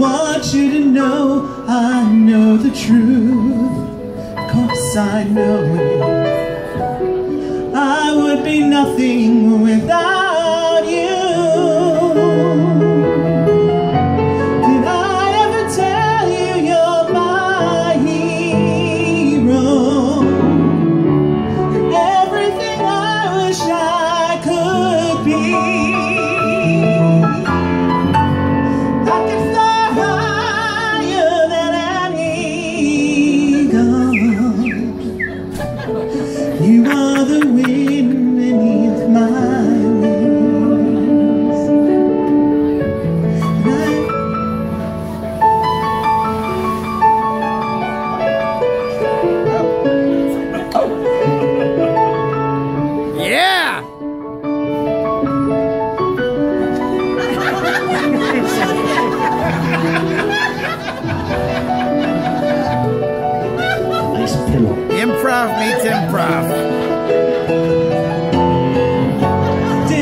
want you to know I know the truth. Cause I know it. I would be nothing without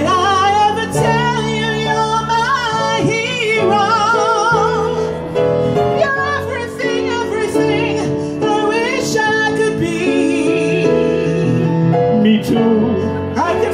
I ever tell you you're my hero? Everything, everything I wish I could be. Me too. I can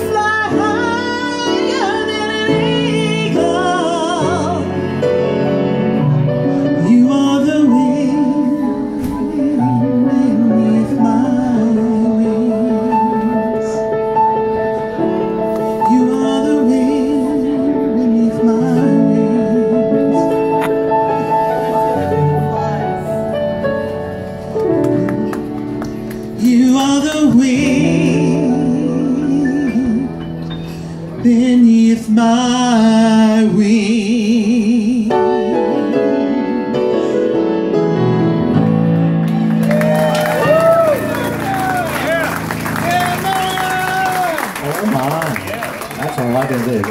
You are the wind beneath my wings. Oh my. That's all I can do.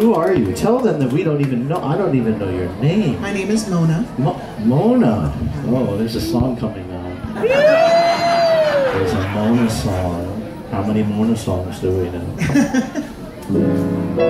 Who are you? Tell them that we don't even know. I don't even know your name. My name is Mona. Mo- Mona. Oh, there's a song coming on. There's a Mona song. How many Mona songs do we know?